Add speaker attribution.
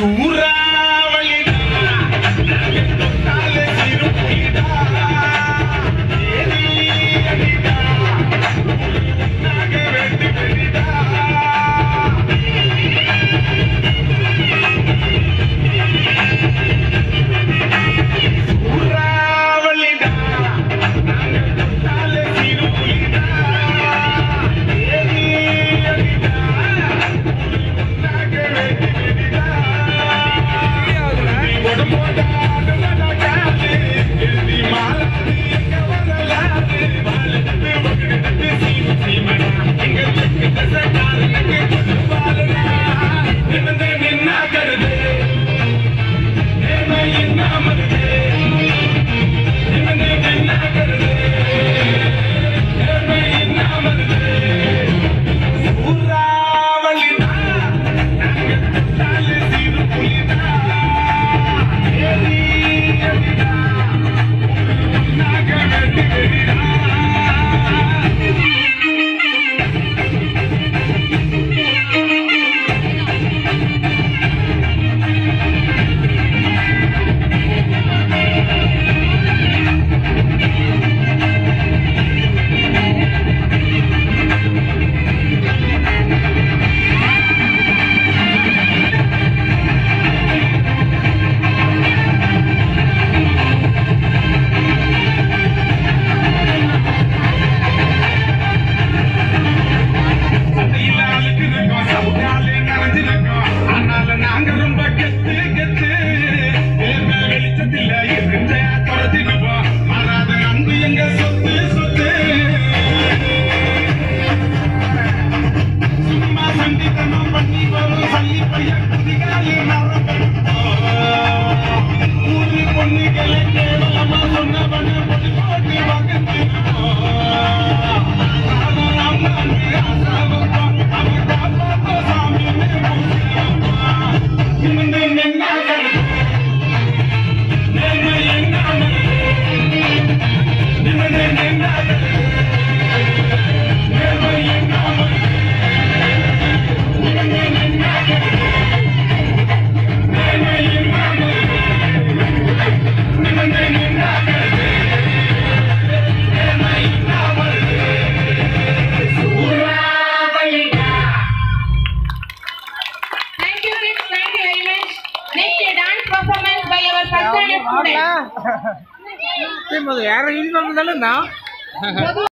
Speaker 1: susurra ఎన్నికల కేవలం సున్నపడ
Speaker 2: ಯಾರು ಇಲ್ಲಿ ಬಂದಲ್ಲ ನಾವು